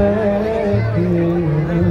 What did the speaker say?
देखी